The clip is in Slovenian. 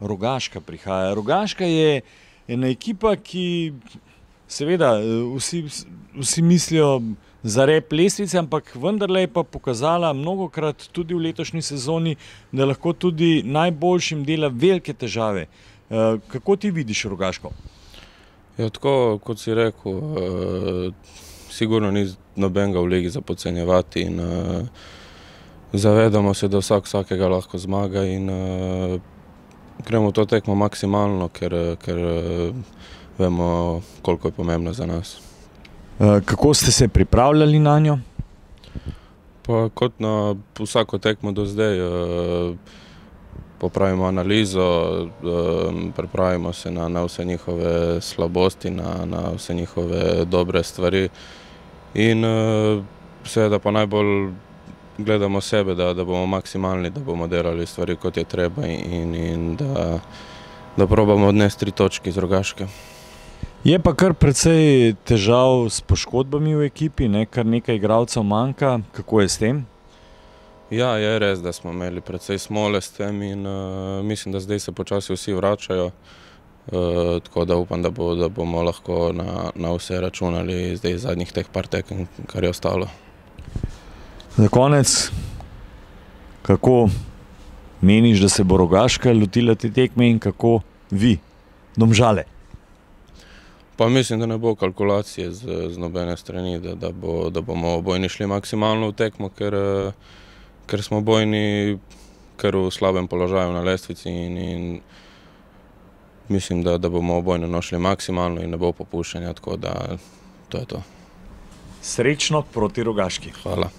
Rogaška prihaja. Rogaška je ena ekipa, ki seveda vsi, vsi mislijo za rep lestvice, ampak vendarle je pa pokazala mnogokrat tudi v letošnji sezoni, da lahko tudi najboljšim dela velike težave. Eh, kako ti vidiš Rogaško? Ja, tako kot si rekel, uh, sigurno ni nobenega v legi za podcenjevati in uh, zavedamo se, da vsak vsakega lahko zmaga in uh, gremo to tekmo maksimalno, ker, ker vemo, koliko je pomembno za nas. Kako ste se pripravljali na njo? Pa kot na vsako tekmo do zdaj, popravimo analizo, pripravimo se na, na vse njihove slabosti, na, na vse njihove dobre stvari in seveda pa najbolj gledamo sebe, da, da bomo maksimalni, da bomo delali stvari kot je treba in, in da, da probamo odnesti tri točke iz rogaške. Je pa kar precej težav s poškodbami v ekipi, ne? kar nekaj igralcev manjka. Kako je s tem? Ja, je res, da smo imeli precej smole s tem in uh, mislim, da zdaj se počasi vsi vračajo. Uh, tako da upam, da, bo, da bomo lahko na, na vse računali zdaj zadnjih teh par tekem, kar je ostalo. Za konec, kako meniš, da se bo Rogaška lotila te tekme in kako vi, domžale? Pa mislim, da ne bo kalkulacije z, z nobene strani, da, da, bo, da bomo obojni šli maksimalno v tekmo, ker, ker smo obojni kar v slabem položaju na lestvici in, in mislim, da, da bomo obojni našli maksimalno in ne bo popuščanja, tako da to je to. Srečno proti Rogaški. Hvala.